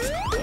Yeah.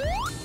Woo!